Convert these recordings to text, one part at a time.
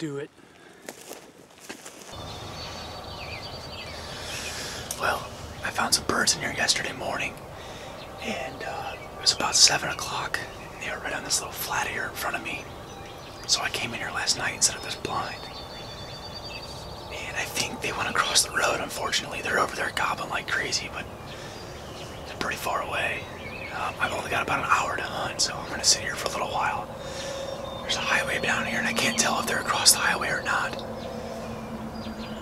do it. Well, I found some birds in here yesterday morning, and uh, it was about 7 o'clock. and They were right on this little flat here in front of me. So I came in here last night and set up this blind. And I think they went across the road, unfortunately. They're over there gobbling like crazy, but they're pretty far away. Um, I've only got about an hour to hunt, so I'm going to sit here for a little while. There's a highway down here, and I can't tell if they're across the highway or not.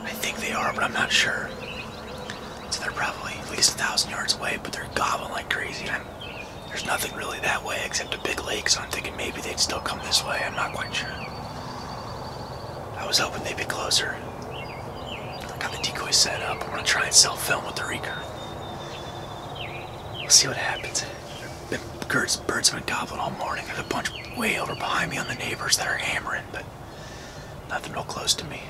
I think they are, but I'm not sure. So they're probably at least a thousand yards away, but they're gobbling like crazy. I'm, there's nothing really that way except a big lake, so I'm thinking maybe they'd still come this way. I'm not quite sure. I was hoping they'd be closer. I got the decoy set up. I'm gonna try and self-film with the recurve. We'll see what happens. The birds, birds have been gobbling all morning. There's a bunch way over behind me on the neighbors that are hammering, but nothing real close to me.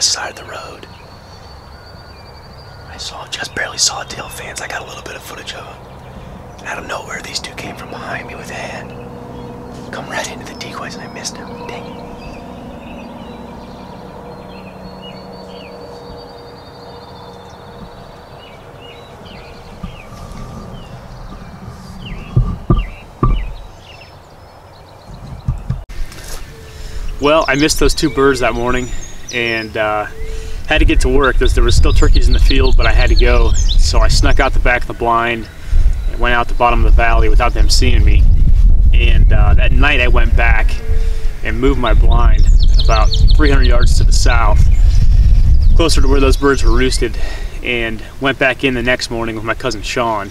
This side of the road. I saw, just barely saw tail fans. I got a little bit of footage of them. Out of nowhere, these two came from behind me with a hand. Come right into the decoys, and I missed him. Dang it. Well, I missed those two birds that morning and uh, had to get to work. There's, there was still turkeys in the field, but I had to go. So I snuck out the back of the blind and went out the bottom of the valley without them seeing me. And uh, that night I went back and moved my blind about 300 yards to the south, closer to where those birds were roosted, and went back in the next morning with my cousin Sean.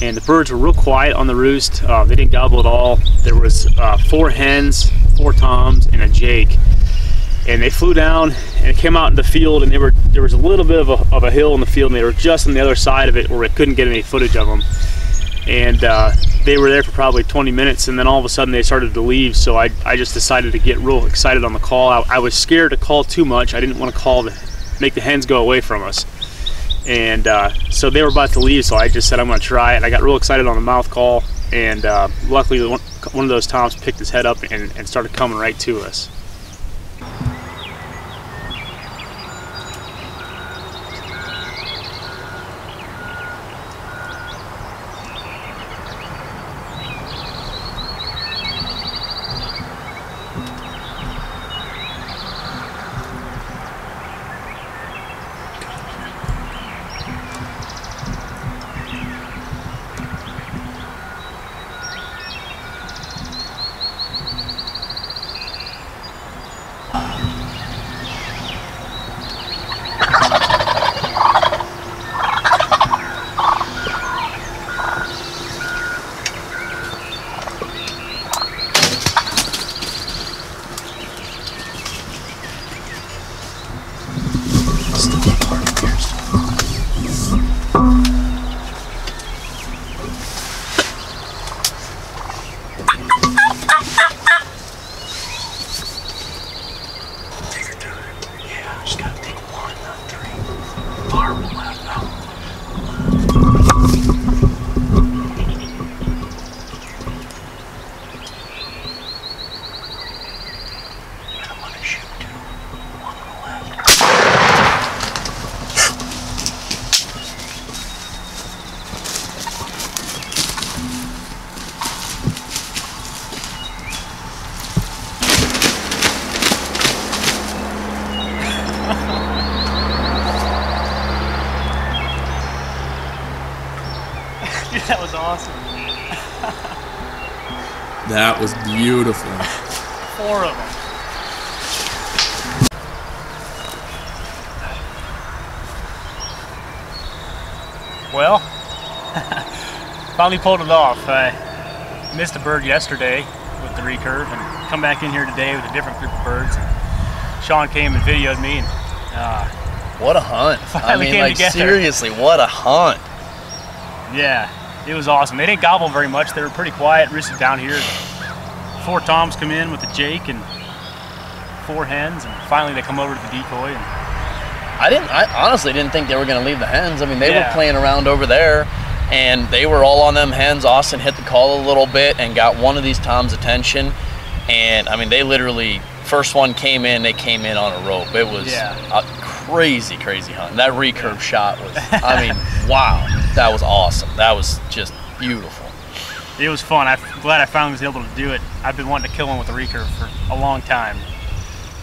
and the birds were real quiet on the roost. Uh, they didn't gobble at all. There was uh, four hens, four toms, and a jake. And they flew down and came out in the field, and they were there was a little bit of a, of a hill in the field, and they were just on the other side of it where I couldn't get any footage of them. And uh, they were there for probably 20 minutes, and then all of a sudden they started to leave. So I, I just decided to get real excited on the call. I, I was scared to call too much. I didn't want to call to make the hens go away from us and uh, so they were about to leave so i just said i'm going to try it And i got real excited on the mouth call and uh, luckily one, one, of those toms picked his head up and, and started coming right to us that was beautiful. Four of them. Well, finally pulled it off. I missed a bird yesterday with the recurve and come back in here today with a different group of birds. And Sean came and videoed me and uh, what a hunt. I mean, like together. seriously, what a hunt. Yeah, it was awesome. They didn't gobble very much. They were pretty quiet, roosted down here. Four toms come in with a jake and four hens, and finally they come over to the decoy. And I didn't. I honestly didn't think they were going to leave the hens. I mean, they yeah. were playing around over there, and they were all on them hens. Austin hit the call a little bit and got one of these toms' attention, and I mean, they literally first one came in. They came in on a rope. It was yeah. a crazy, crazy hunt. That recurve shot was. I mean, wow that was awesome. That was just beautiful. It was fun. I'm glad I finally was able to do it. I've been wanting to kill one with a recurve for a long time.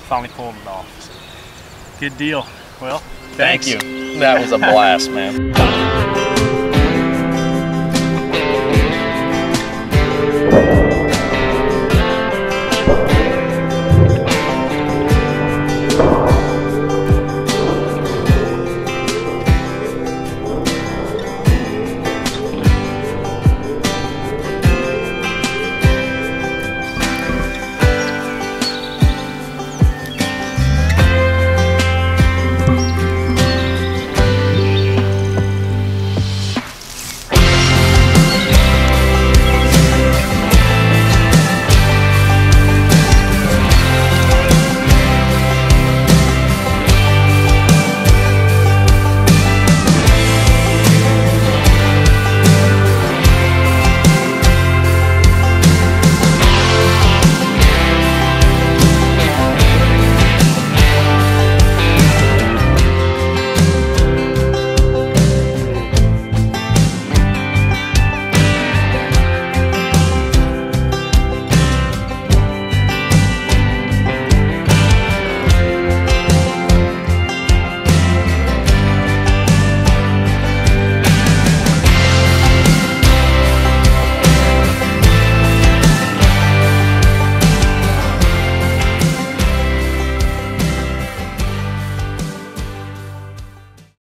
Finally pulled it off. So, good deal. Well, thanks. Thank you. That was a blast, man.